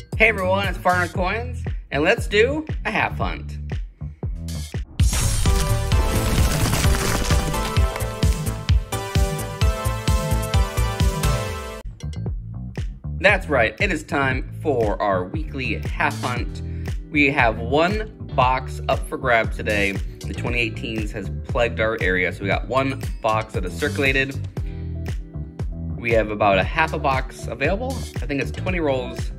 Hey everyone, it's Far North Coins, and let's do a half hunt. That's right, it is time for our weekly half hunt. We have one box up for grab today. The 2018s has plagued our area, so we got one box that is circulated. We have about a half a box available. I think it's 20 rolls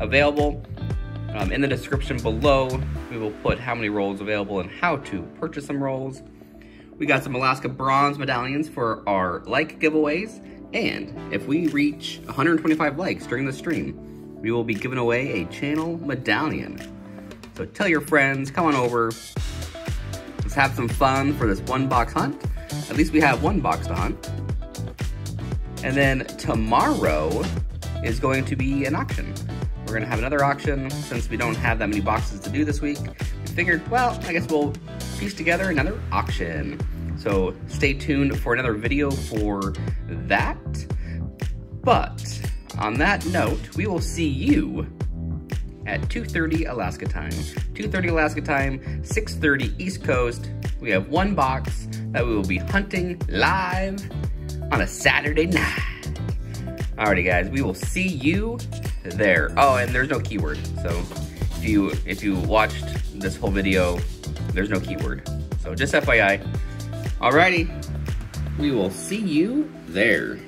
available. Um, in the description below, we will put how many rolls available and how to purchase some rolls. We got some Alaska Bronze medallions for our like giveaways. And if we reach 125 likes during the stream, we will be giving away a channel medallion. So tell your friends, come on over. Let's have some fun for this one box hunt. At least we have one box to hunt. And then tomorrow is going to be an auction. We're gonna have another auction since we don't have that many boxes to do this week. We figured, well, I guess we'll piece together another auction. So stay tuned for another video for that. But on that note, we will see you at 2.30 Alaska time. 2.30 Alaska time, 6.30 East Coast. We have one box that we will be hunting live on a Saturday night. Alrighty guys, we will see you there. Oh, and there's no keyword. So if you if you watched this whole video, there's no keyword. So just FYI. Alrighty, we will see you there.